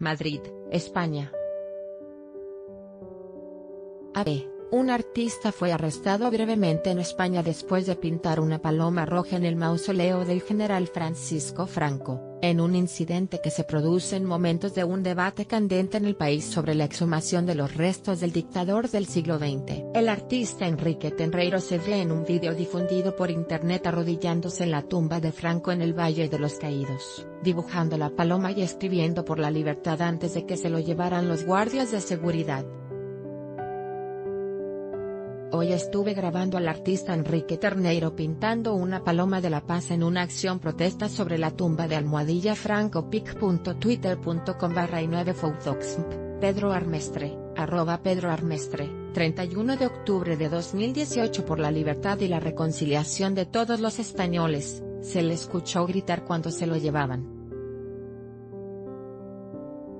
Madrid, España. A.B. Un artista fue arrestado brevemente en España después de pintar una paloma roja en el mausoleo del general Francisco Franco, en un incidente que se produce en momentos de un debate candente en el país sobre la exhumación de los restos del dictador del siglo XX. El artista Enrique Tenreiro se ve en un video difundido por internet arrodillándose en la tumba de Franco en el Valle de los Caídos, dibujando la paloma y escribiendo por la libertad antes de que se lo llevaran los guardias de seguridad. Hoy estuve grabando al artista Enrique Terneiro pintando una paloma de la paz en una acción protesta sobre la tumba de Almohadilla Franco pic.twitter.com barra y 9 Pedro Armestre, arroba Pedro Armestre, 31 de octubre de 2018 por la libertad y la reconciliación de todos los españoles, se le escuchó gritar cuando se lo llevaban.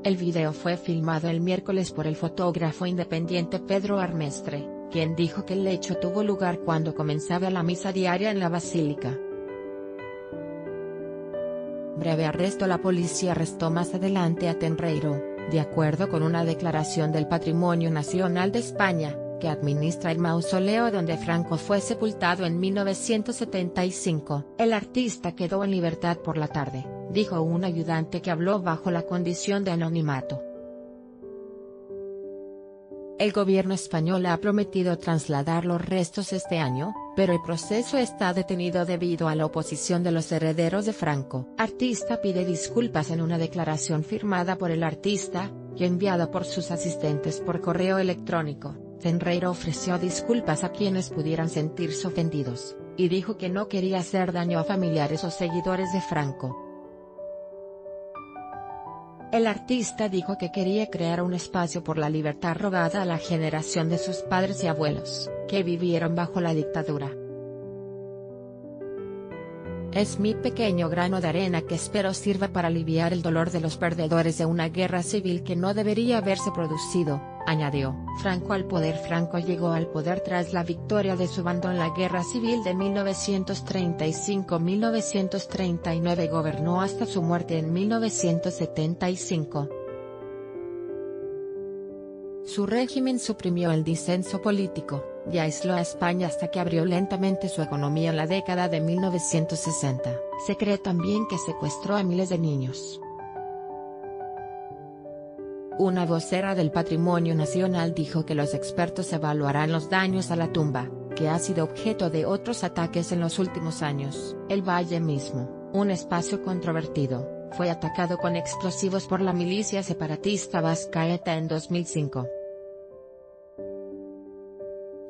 El video fue filmado el miércoles por el fotógrafo independiente Pedro Armestre quien dijo que el hecho tuvo lugar cuando comenzaba la misa diaria en la basílica. Breve arresto La policía arrestó más adelante a Tenreiro, de acuerdo con una declaración del Patrimonio Nacional de España, que administra el mausoleo donde Franco fue sepultado en 1975. El artista quedó en libertad por la tarde, dijo un ayudante que habló bajo la condición de anonimato. El gobierno español ha prometido trasladar los restos este año, pero el proceso está detenido debido a la oposición de los herederos de Franco. Artista pide disculpas en una declaración firmada por el artista, y enviada por sus asistentes por correo electrónico. Tenreiro ofreció disculpas a quienes pudieran sentirse ofendidos, y dijo que no quería hacer daño a familiares o seguidores de Franco. El artista dijo que quería crear un espacio por la libertad robada a la generación de sus padres y abuelos, que vivieron bajo la dictadura. Es mi pequeño grano de arena que espero sirva para aliviar el dolor de los perdedores de una guerra civil que no debería haberse producido, añadió. Franco al poder Franco llegó al poder tras la victoria de su bando en la Guerra Civil de 1935-1939 gobernó hasta su muerte en 1975. Su régimen suprimió el disenso político, y aisló a España hasta que abrió lentamente su economía en la década de 1960. Se cree también que secuestró a miles de niños. Una vocera del Patrimonio Nacional dijo que los expertos evaluarán los daños a la tumba, que ha sido objeto de otros ataques en los últimos años. El valle mismo, un espacio controvertido, fue atacado con explosivos por la milicia separatista vasca ETA en 2005.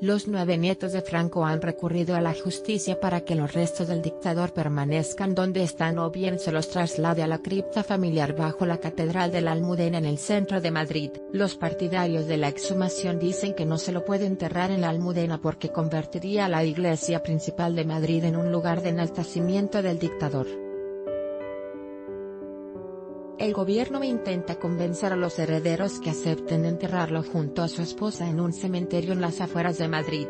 Los nueve nietos de Franco han recurrido a la justicia para que los restos del dictador permanezcan donde están o bien se los traslade a la cripta familiar bajo la Catedral de la Almudena en el centro de Madrid. Los partidarios de la exhumación dicen que no se lo puede enterrar en la Almudena porque convertiría la iglesia principal de Madrid en un lugar de enaltecimiento del dictador. El gobierno intenta convencer a los herederos que acepten enterrarlo junto a su esposa en un cementerio en las afueras de Madrid.